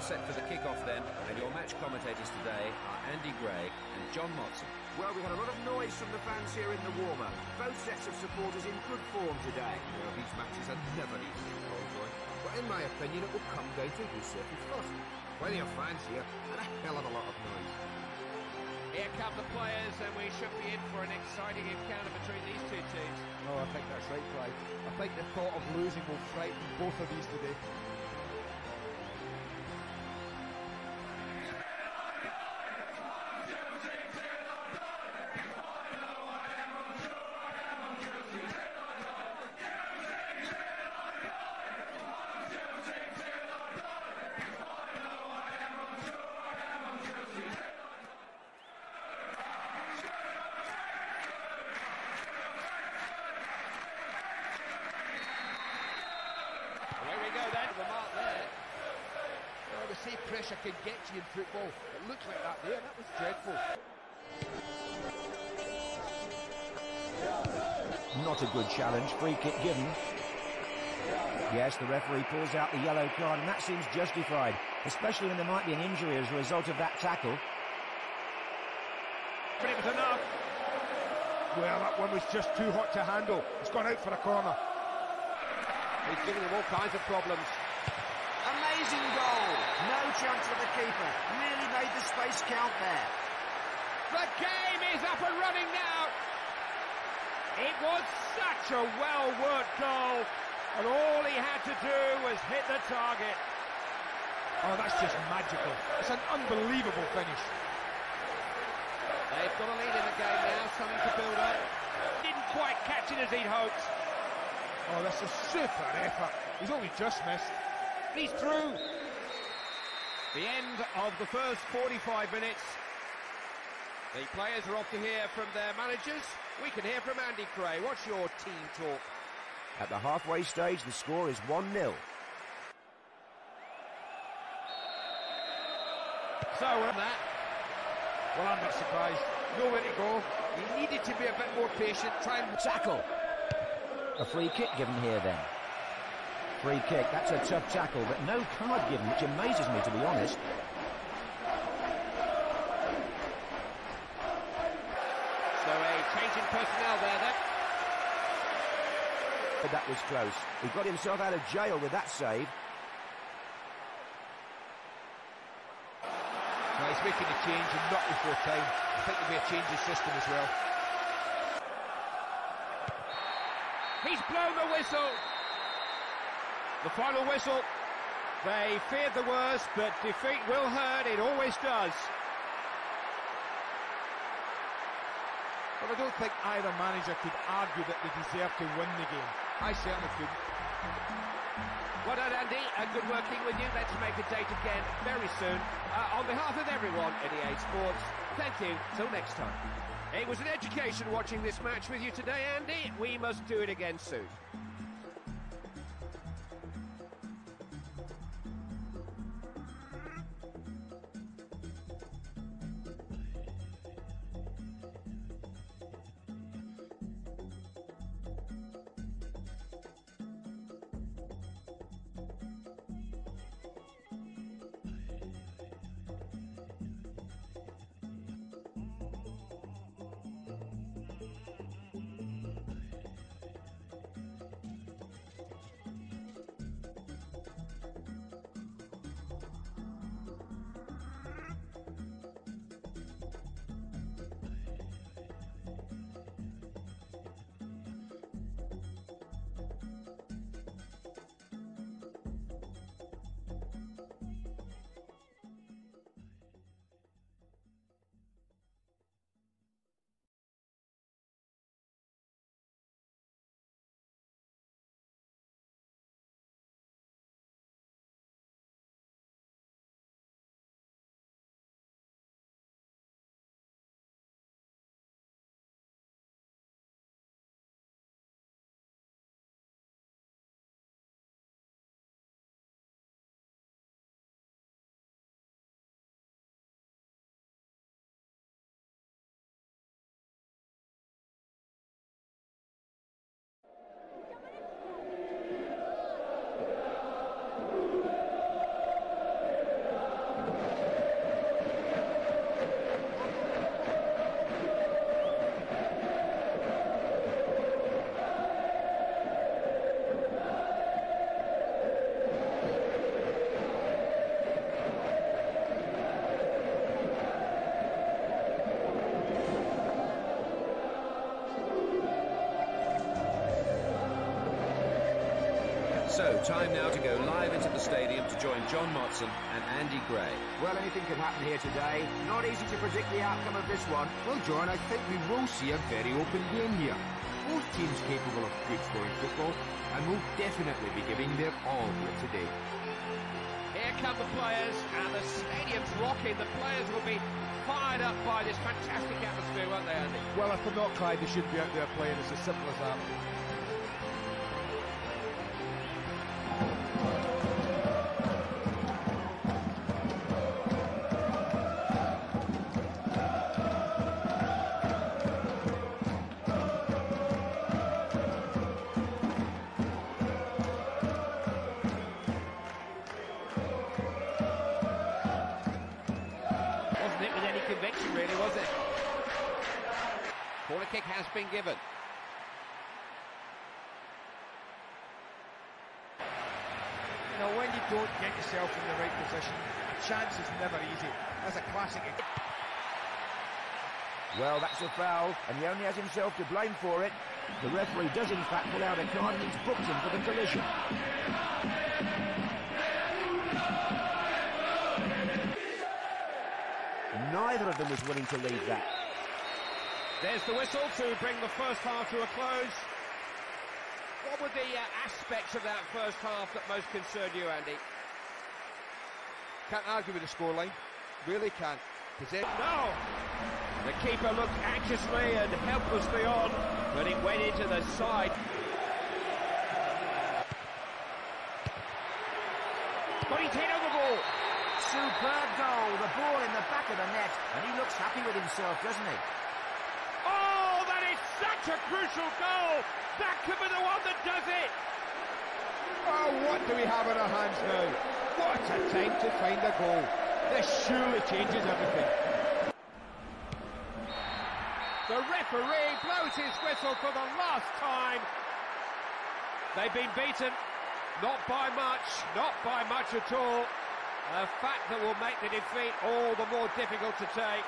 set for the kick-off then, and your match commentators today are Andy Gray and John Motson. Well, we had a lot of noise from the fans here in the warm-up. Both sets of supporters in good form today. Well, these matches are never easy to call, But in my opinion, it will come down to who's safest first. Plenty of fans here, and a hell of a lot of noise. Here come the players, and we should be in for an exciting encounter between these two teams. Oh, I think that's right, Clive. I think the thought of losing will frighten both of these today. Pressure can get you in football. It looks like that there. That was dreadful. Not a good challenge. Free kick given. Yes, the referee pulls out the yellow card, and that seems justified, especially when there might be an injury as a result of that tackle. But it was enough. Well, that one was just too hot to handle. It's gone out for a corner. He's giving them all kinds of problems. Amazing goal. No chance for the keeper. Really made the space count there. The game is up and running now. It was such a well-worked goal, and all he had to do was hit the target. Oh, that's just magical. It's an unbelievable finish. They've got a lead in the game now, something to build up. Didn't quite catch it as he'd hoped. Oh, that's a super effort. He's only just missed. He's through. The end of the first 45 minutes. The players are off to hear from their managers. We can hear from Andy Gray. What's your team talk? At the halfway stage, the score is 1 0. So, uh, that. Well, I'm not surprised. Nowhere to go. He needed to be a bit more patient. Try and tackle. A free kick given here then. Free kick. That's a tough tackle, but no card given, which amazes me to be honest. So a change in personnel there then. But that was close. He got himself out of jail with that save. Now he's making a change and not before time. I think there'll be a change in system as well. He's blown the whistle. The final whistle. They feared the worst, but defeat will hurt. It always does. But I don't think either manager could argue that they deserve to win the game. I certainly couldn't. Well done, Andy. Uh, good working with you. Let's make a date again very soon. Uh, on behalf of everyone at EA Sports, thank you. Till next time. It was an education watching this match with you today, Andy. We must do it again soon. Time now to go live into the stadium to join John Motson and Andy Gray. Well, anything can happen here today. Not easy to predict the outcome of this one. Well, John, I think we will see a very open game here. Both teams capable of good scoring football and will definitely be giving their all here today. Here come the players, and the stadium's rocking. The players will be fired up by this fantastic atmosphere, won't they, Andy? Well, if they're not Clyde, they shouldn't be out there playing. It's as simple as that. Corner kick has been given. You know, when you don't get yourself in the right position, a chance is never easy. That's a classic. Well, that's a foul, and he only has himself to blame for it. The referee does in fact pull out a card and he's booked him for the collision. Neither of them was willing to leave that. There's the whistle to bring the first half to a close. What were the uh, aspects of that first half that most concerned you, Andy? Can't argue with the scoreline. Really can't. Possess- No! The keeper looked anxiously and helplessly on, but it went into the side. Got his head on the ball. Superb goal. The ball in the back of the net. And he looks happy with himself, doesn't he? That is such a crucial goal! That could be the one that does it! Oh, what do we have in our hands now? What a time to find a goal. This surely changes everything. The referee blows his whistle for the last time. They've been beaten, not by much, not by much at all. A fact that will make the defeat all the more difficult to take.